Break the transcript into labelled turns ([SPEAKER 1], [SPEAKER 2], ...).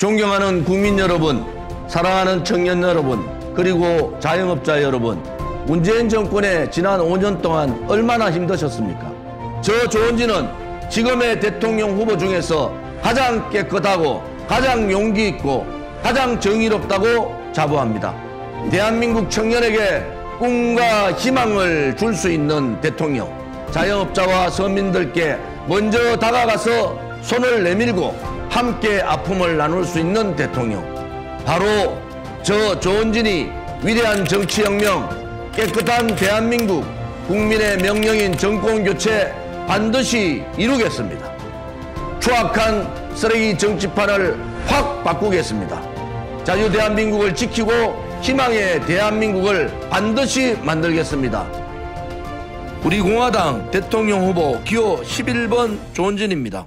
[SPEAKER 1] 존경하는 국민 여러분, 사랑하는 청년 여러분, 그리고 자영업자 여러분, 문재인 정권의 지난 5년 동안 얼마나 힘드셨습니까? 저 조은진은 지금의 대통령 후보 중에서 가장 깨끗하고 가장 용기 있고 가장 정의롭다고 자부합니다. 대한민국 청년에게 꿈과 희망을 줄 수 있는 대통령, 자영업자와 서민들께 먼저 다가가서 손을 내밀고 함께 아픔을 나눌 수 있는 대통령. 바로 저 조은진이 위대한 정치혁명, 깨끗한 대한민국, 국민의 명령인 정권교체 반드시 이루겠습니다. 추악한 쓰레기 정치판을 확 바꾸겠습니다. 자유 대한민국을 지키고 희망의 대한민국을 반드시 만들겠습니다. 우리 공화당 대통령 후보 기호 11번 조은진입니다.